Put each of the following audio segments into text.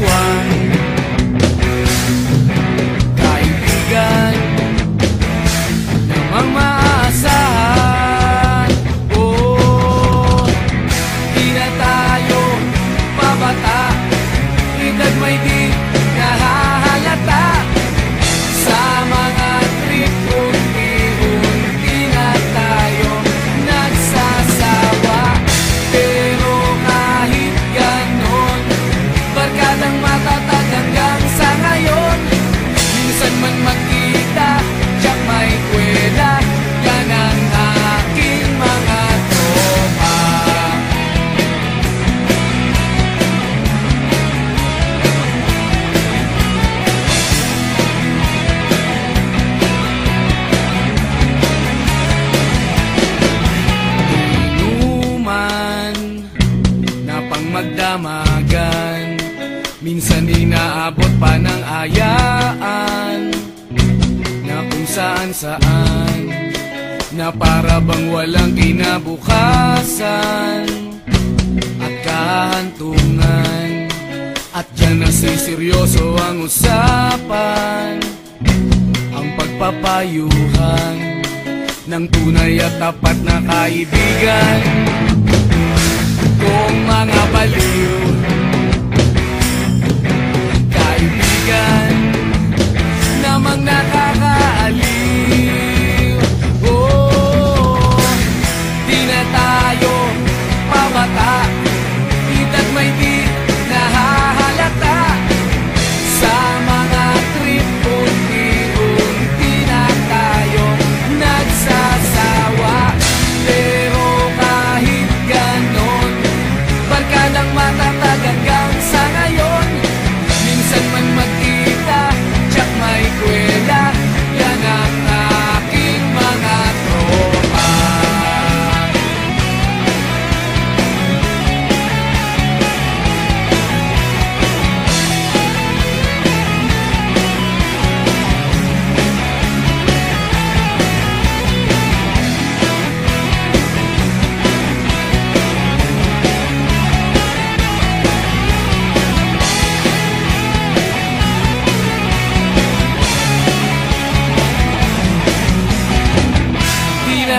one. Magdamagan Minsan inaabot pa ng ayaan Na kung saan saan Na para bang walang kinabukasan At kahantungan. At dyan nasiseryoso ang usapan Ang pagpapayuhan ng tunay at tapat na kaibigan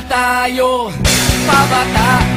tayo pabata